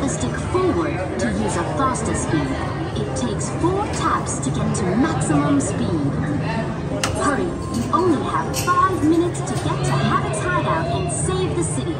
the stick forward to use a faster speed. It takes four taps to get to maximum speed. Hurry, you only have five minutes to get to Havoc's hideout and save the city.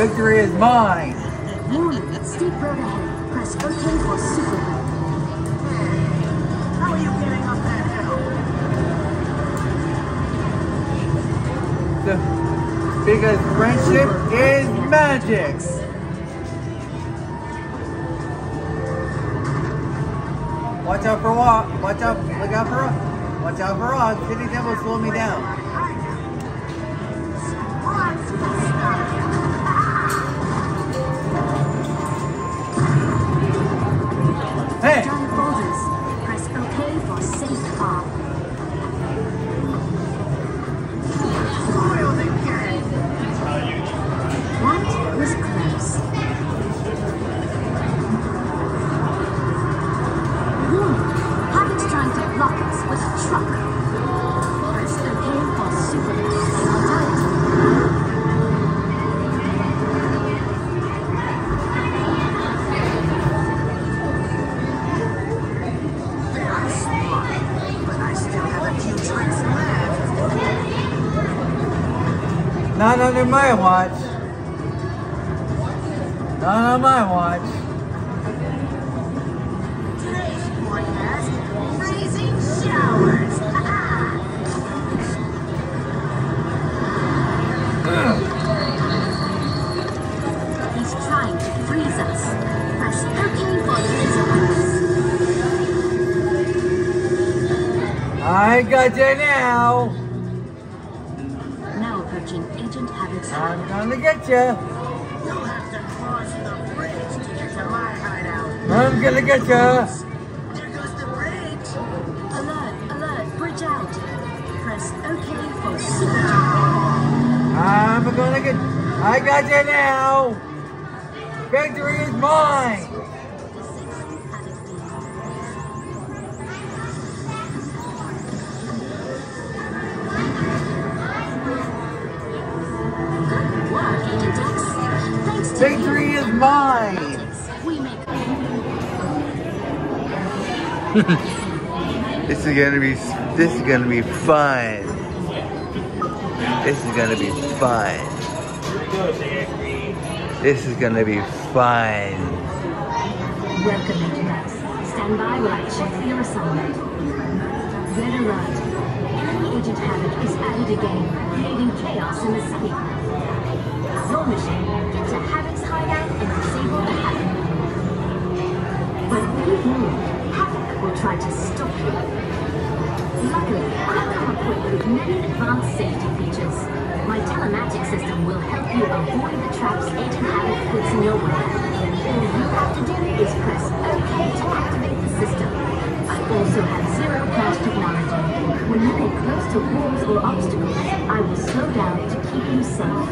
Victory is mine! Warning, steep road ahead. Press OK for super. How are you getting up that hill? The, because friendship is magic! Watch out for what? Watch out! Look out for Watch out for rocks! City Devil slow me down! Safe Not under my watch. Not on my watch. Freezing showers. He's trying to freeze us. I got you. Now Agent Havoc's I'm gonna get you. You'll have to cross the bridge to get to my hideout. I'm gonna get you. There goes the bridge. Alert, alert, bridge out. Press OK for super I'm gonna get. I got you now. Victory is mine. Victory is mine. This is gonna be this is gonna be fun. This is gonna be fun. This is gonna be fun. Welcome, Stand by while I check your assignment. Enemy Agent is it again, creating chaos in the city. Your mission, get to Havoc's hideout and disable the Havoc. But believe me, Habit will try to stop you. Luckily, I've come equipped with many advanced safety features. My telematic system will help you avoid the traps Agent Havoc puts in your way. All you have to do is press OK to activate the system. I also have zero crash technology. To walls or obstacles, I will slow down to keep you safe.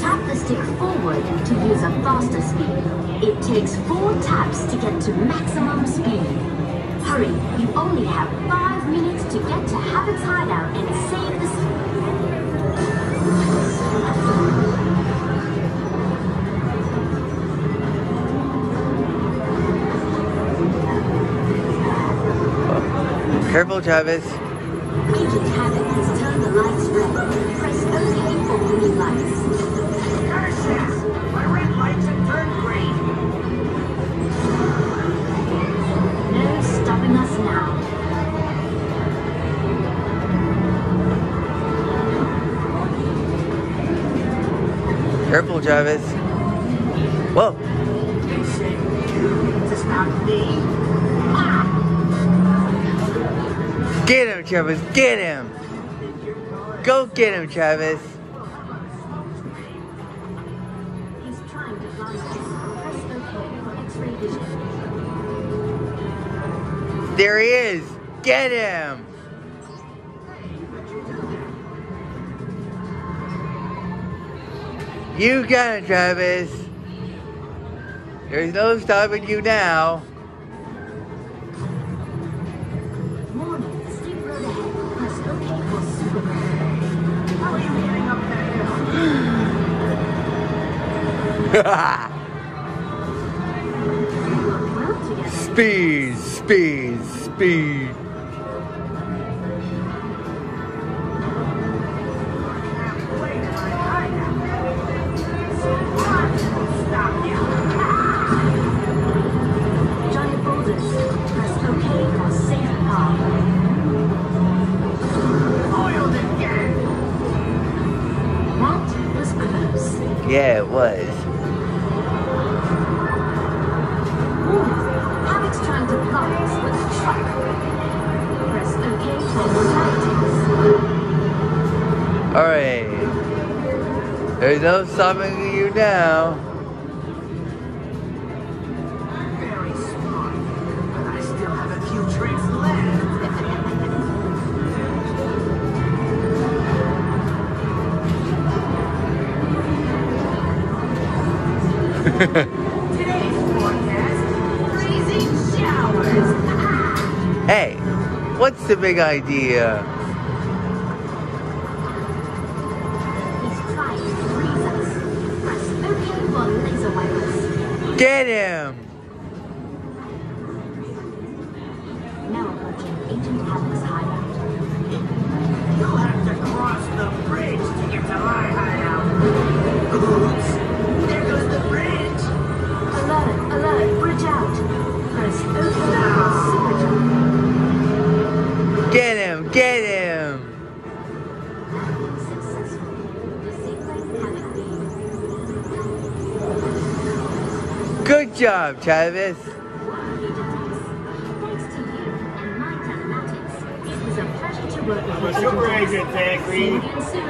Tap the stick forward to use a faster speed. It takes four taps to get to maximum speed. Hurry, you only have five minutes to get to Havoc's hideout and save the. Careful, Travis. Agent Havoc has turned the lights red. Press OK for green lights. Curses! My red lights have turned green. No stopping us now. Careful, Travis. Whoa. Get him, Travis. Get him. Go get him, Travis. He's trying to blind us. Press OK for X-ray vision. There he is. Get him. You got it, Travis. There's no stopping you now. That was close. Yeah, it was. Alright. There's no stopping you now. Very smart. But I still have a few tricks left. Hey, what's the big idea? Get trying job, Travis. Thanks to you and my telematics, it was a pleasure to work with you. Super Agent See you Zachary. again soon.